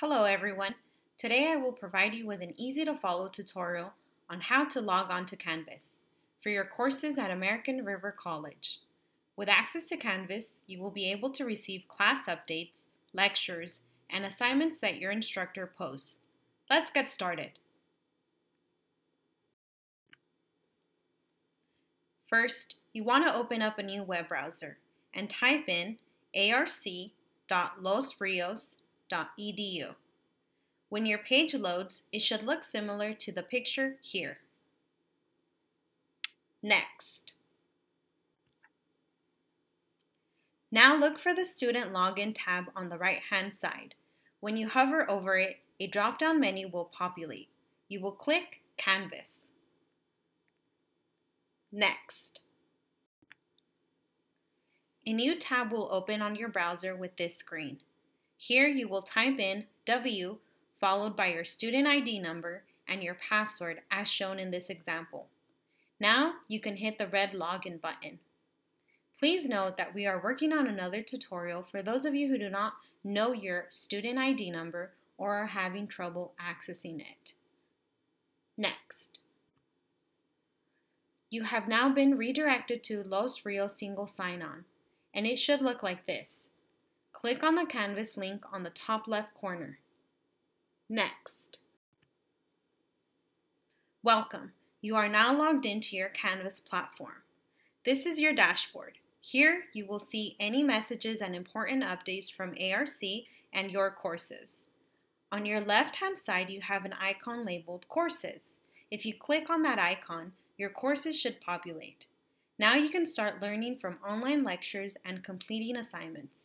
Hello everyone. Today I will provide you with an easy to follow tutorial on how to log on to Canvas for your courses at American River College. With access to Canvas, you will be able to receive class updates, lectures, and assignments that your instructor posts. Let's get started. First, you want to open up a new web browser and type in arc.losrios.com When your page loads, it should look similar to the picture here. Next. Now look for the Student Login tab on the right-hand side. When you hover over it, a drop-down menu will populate. You will click Canvas. Next. A new tab will open on your browser with this screen. Here you will type in W followed by your student ID number and your password as shown in this example. Now you can hit the red login button. Please note that we are working on another tutorial for those of you who do not know your student ID number or are having trouble accessing it. Next. You have now been redirected to Los Rios Single Sign-On, and it should look like this. Click on the Canvas link on the top left corner. Next. Welcome. You are now logged into your Canvas platform. This is your dashboard. Here you will see any messages and important updates from ARC and your courses. On your left-hand side, you have an icon labeled Courses. If you click on that icon, your courses should populate. Now you can start learning from online lectures and completing assignments.